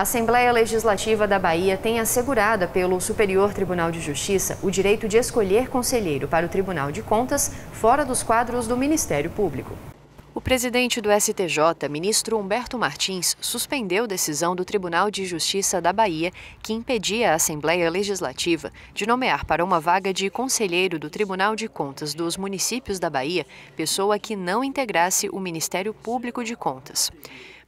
A Assembleia Legislativa da Bahia tem assegurada pelo Superior Tribunal de Justiça o direito de escolher conselheiro para o Tribunal de Contas fora dos quadros do Ministério Público. O presidente do STJ, ministro Humberto Martins, suspendeu decisão do Tribunal de Justiça da Bahia que impedia a Assembleia Legislativa de nomear para uma vaga de conselheiro do Tribunal de Contas dos municípios da Bahia pessoa que não integrasse o Ministério Público de Contas.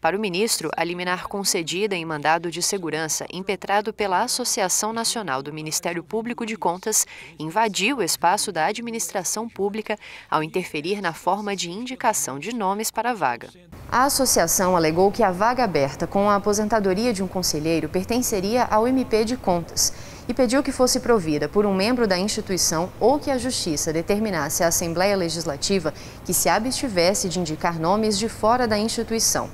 Para o ministro, a liminar concedida em mandado de segurança impetrado pela Associação Nacional do Ministério Público de Contas invadiu o espaço da administração pública ao interferir na forma de indicação de nomes para a vaga. A associação alegou que a vaga aberta com a aposentadoria de um conselheiro pertenceria ao MP de Contas e pediu que fosse provida por um membro da instituição ou que a Justiça determinasse à Assembleia Legislativa que se abstivesse de indicar nomes de fora da instituição.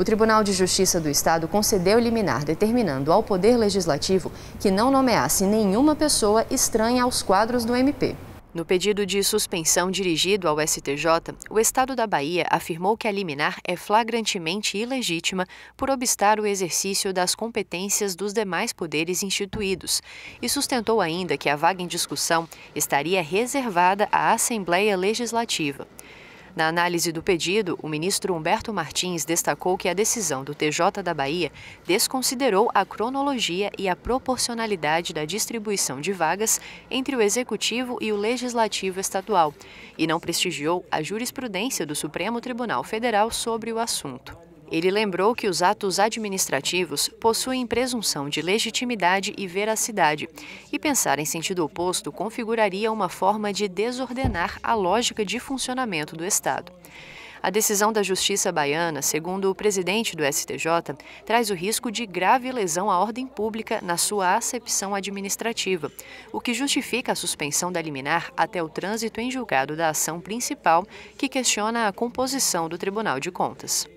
O Tribunal de Justiça do Estado concedeu liminar determinando ao Poder Legislativo que não nomeasse nenhuma pessoa estranha aos quadros do MP. No pedido de suspensão dirigido ao STJ, o Estado da Bahia afirmou que a liminar é flagrantemente ilegítima por obstar o exercício das competências dos demais poderes instituídos e sustentou ainda que a vaga em discussão estaria reservada à Assembleia Legislativa. Na análise do pedido, o ministro Humberto Martins destacou que a decisão do TJ da Bahia desconsiderou a cronologia e a proporcionalidade da distribuição de vagas entre o Executivo e o Legislativo Estadual e não prestigiou a jurisprudência do Supremo Tribunal Federal sobre o assunto. Ele lembrou que os atos administrativos possuem presunção de legitimidade e veracidade, e pensar em sentido oposto configuraria uma forma de desordenar a lógica de funcionamento do Estado. A decisão da Justiça Baiana, segundo o presidente do STJ, traz o risco de grave lesão à ordem pública na sua acepção administrativa, o que justifica a suspensão da liminar até o trânsito em julgado da ação principal que questiona a composição do Tribunal de Contas.